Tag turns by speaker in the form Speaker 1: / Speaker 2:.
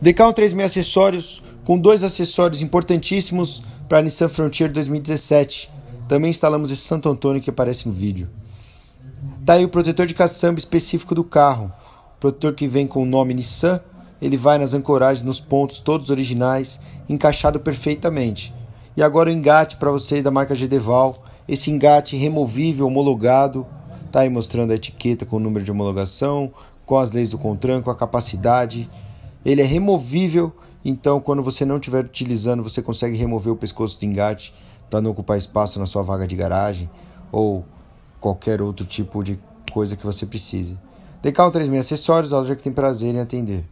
Speaker 1: DK 36 acessórios com dois acessórios importantíssimos para a Nissan Frontier 2017. Também instalamos esse Santo Antônio que aparece no vídeo. Tá aí o protetor de caçamba específico do carro. Protetor que vem com o nome Nissan, ele vai nas ancoragens, nos pontos todos originais, encaixado perfeitamente. E agora o engate para vocês da marca Gedeval, esse engate removível, homologado, tá aí mostrando a etiqueta com o número de homologação, com as leis do CONTRAN, com a capacidade ele é removível, então quando você não estiver utilizando, você consegue remover o pescoço do engate para não ocupar espaço na sua vaga de garagem ou qualquer outro tipo de coisa que você precise. Decal 36 Acessórios, a loja que tem prazer em atender.